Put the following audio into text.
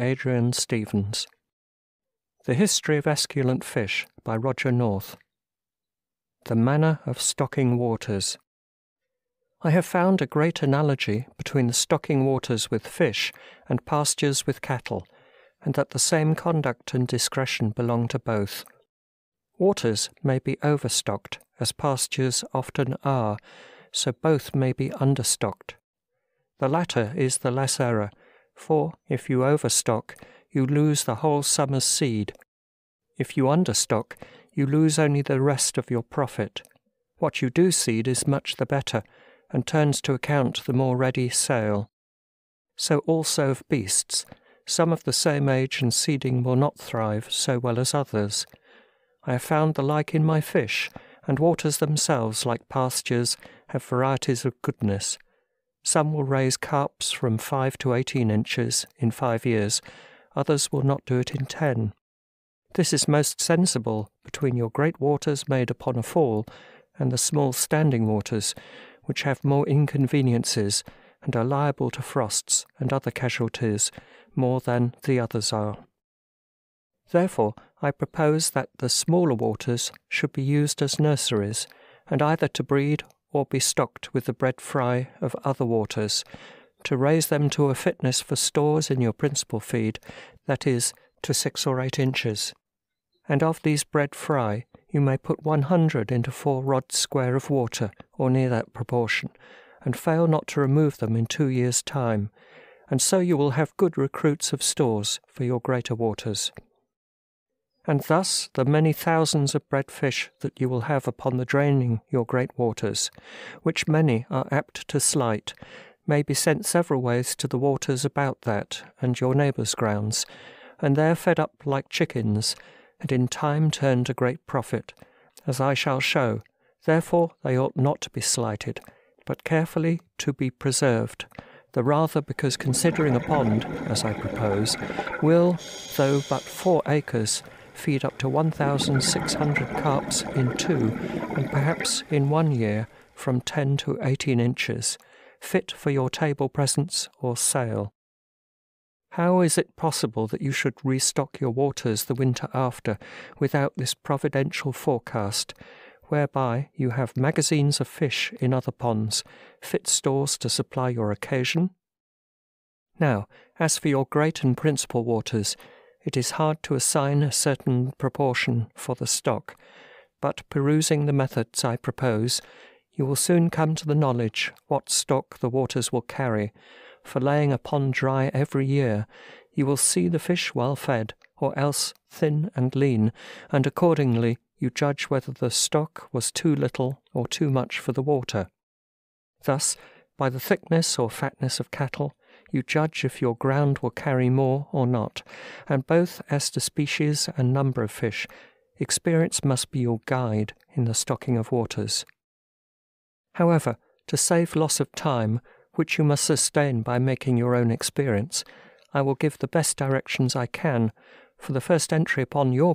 Adrian Stevens. The History of Esculent Fish by Roger North. The Manner of Stocking Waters. I have found a great analogy between the stocking waters with fish and pastures with cattle, and that the same conduct and discretion belong to both. Waters may be overstocked, as pastures often are, so both may be understocked. The latter is the less error, for if you overstock, you lose the whole summer's seed. If you understock, you lose only the rest of your profit. What you do seed is much the better, and turns to account the more ready sale. So also of beasts, some of the same age and seeding will not thrive so well as others. I have found the like in my fish, and waters themselves, like pastures, have varieties of goodness. Some will raise carps from five to eighteen inches in five years, others will not do it in ten. This is most sensible between your great waters made upon a fall and the small standing waters, which have more inconveniences and are liable to frosts and other casualties more than the others are. Therefore, I propose that the smaller waters should be used as nurseries, and either to breed or be stocked with the bred fry of other waters, to raise them to a fitness for stores in your principal feed, that is, to six or eight inches. And of these bred fry, you may put 100 into four rods square of water, or near that proportion, and fail not to remove them in two years' time, and so you will have good recruits of stores for your greater waters. And thus the many thousands of bred fish that you will have upon the draining your great waters, which many are apt to slight, may be sent several ways to the waters about that and your neighbours' grounds, and there fed up like chickens, and in time turn to great profit, as I shall show. Therefore they ought not to be slighted, but carefully to be preserved, the rather because considering a pond, as I propose, will, though but four acres, feed up to 1,600 carps in two, and perhaps in one year from 10 to 18 inches, fit for your table presents or sale. How is it possible that you should restock your waters the winter after without this providential forecast, whereby you have magazines of fish in other ponds, fit stores to supply your occasion? Now, as for your great and principal waters, it is hard to assign a certain proportion for the stock, but perusing the methods I propose, you will soon come to the knowledge what stock the waters will carry for laying a pond dry every year, you will see the fish well fed, or else thin and lean, and accordingly you judge whether the stock was too little or too much for the water. Thus, by the thickness or fatness of cattle, you judge if your ground will carry more or not, and both as to species and number of fish, experience must be your guide in the stocking of waters. However, to save loss of time, which you must sustain by making your own experience, I will give the best directions I can, for the first entry upon your